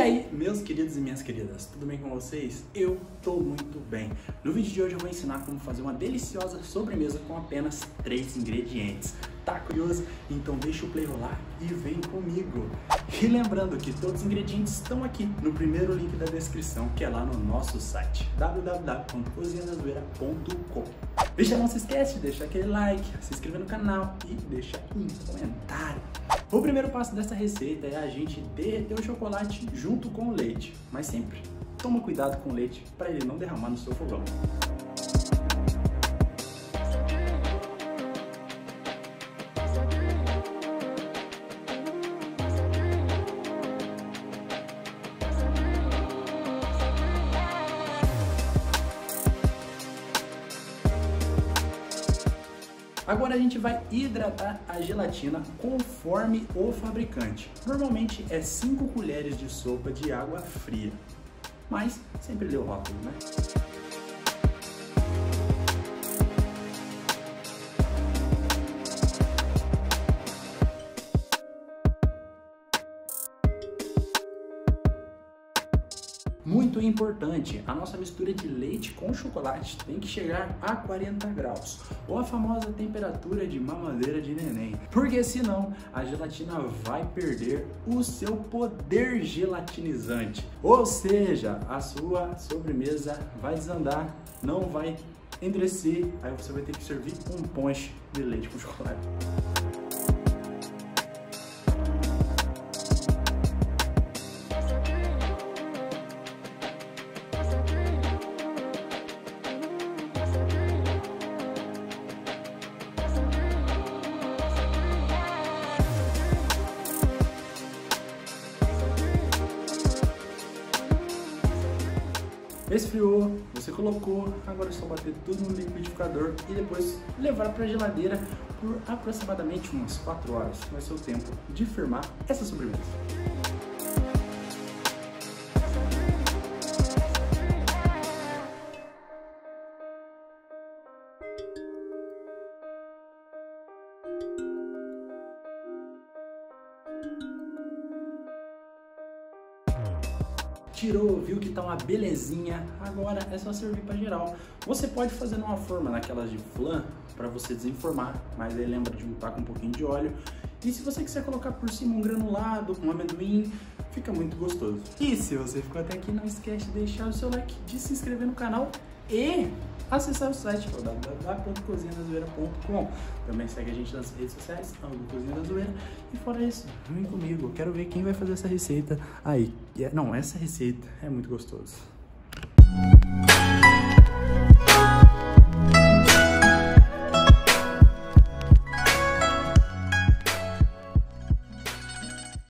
aí, meus queridos e minhas queridas, tudo bem com vocês? Eu tô muito bem. No vídeo de hoje eu vou ensinar como fazer uma deliciosa sobremesa com apenas três ingredientes. Tá curioso? Então deixa o play rolar e vem comigo. E lembrando que todos os ingredientes estão aqui no primeiro link da descrição, que é lá no nosso site www.cozinhadazoeira.com. Deixa não se esquece de deixar aquele like, se inscrever no canal e deixar um comentário. O primeiro passo dessa receita é a gente derreter o chocolate junto com o leite, mas sempre toma cuidado com o leite para ele não derramar no seu fogão. Agora a gente vai hidratar a gelatina conforme o fabricante. Normalmente é 5 colheres de sopa de água fria, mas sempre lê o rótulo, né? Muito importante, a nossa mistura de leite com chocolate tem que chegar a 40 graus, ou a famosa temperatura de mamadeira de neném, porque senão a gelatina vai perder o seu poder gelatinizante, ou seja, a sua sobremesa vai desandar, não vai endurecer, aí você vai ter que servir um ponche de leite com chocolate. Esfriou, você colocou, agora é só bater tudo no liquidificador e depois levar para a geladeira por aproximadamente umas 4 horas. Vai ser o tempo de firmar essa sobremesa. Tirou, viu que tá uma belezinha, agora é só servir para geral. Você pode fazer numa forma naquelas de flan para você desenformar, mas aí lembra de untar com um pouquinho de óleo. E se você quiser colocar por cima um granulado, um amendoim, fica muito gostoso. E se você ficou até aqui, não esquece de deixar o seu like, de se inscrever no canal e acessar o site www.cozinhadazoeira.com. Também segue a gente nas redes sociais, do Cozinha da Zoeira. E fora isso, vem comigo, eu quero ver quem vai fazer essa receita aí. Não, essa receita é muito gostosa.